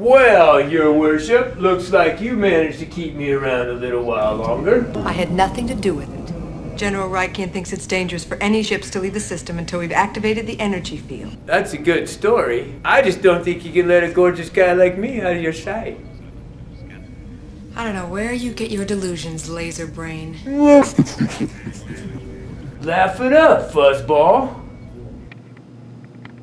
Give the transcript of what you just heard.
Well, your worship, looks like you managed to keep me around a little while longer. I had nothing to do with it. General Rieekan thinks it's dangerous for any ships to leave the system until we've activated the energy field. That's a good story. I just don't think you can let a gorgeous guy like me out of your sight. I don't know where you get your delusions, laser brain. Laugh it up, fuzzball.